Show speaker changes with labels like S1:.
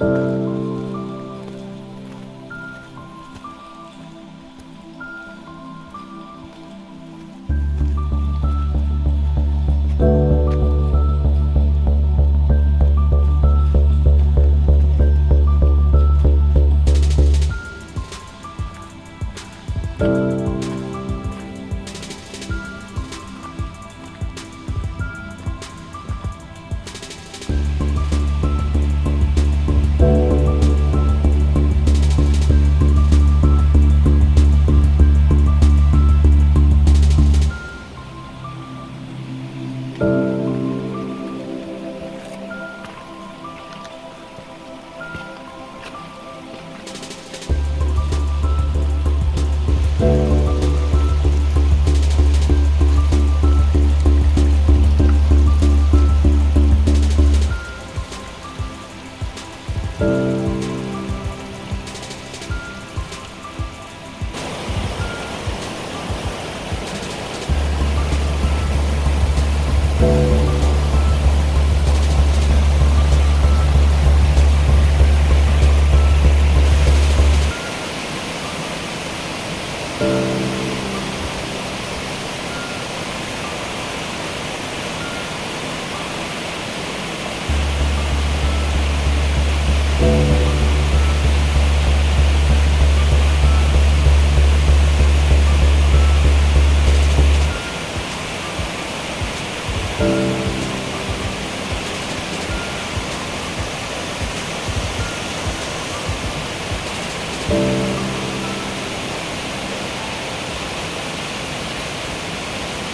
S1: you. Thank you.